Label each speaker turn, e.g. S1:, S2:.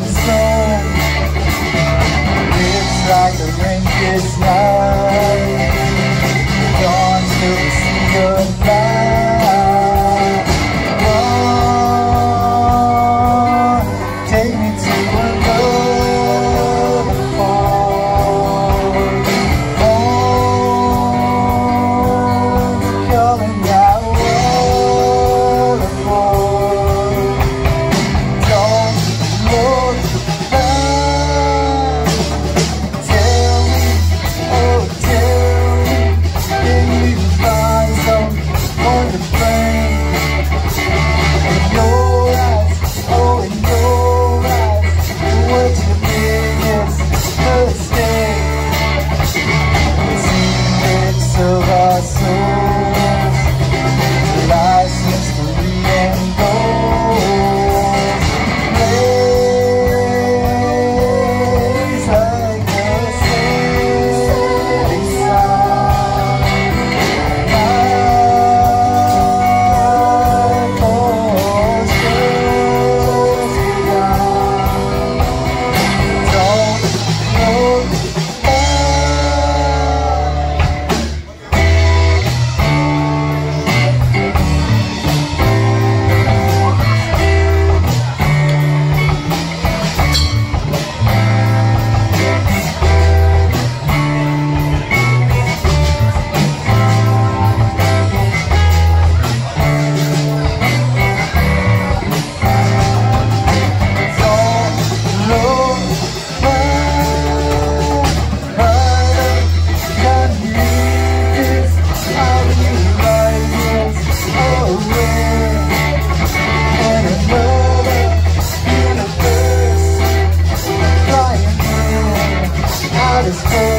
S1: and It's like a rain is night on the ground. is full.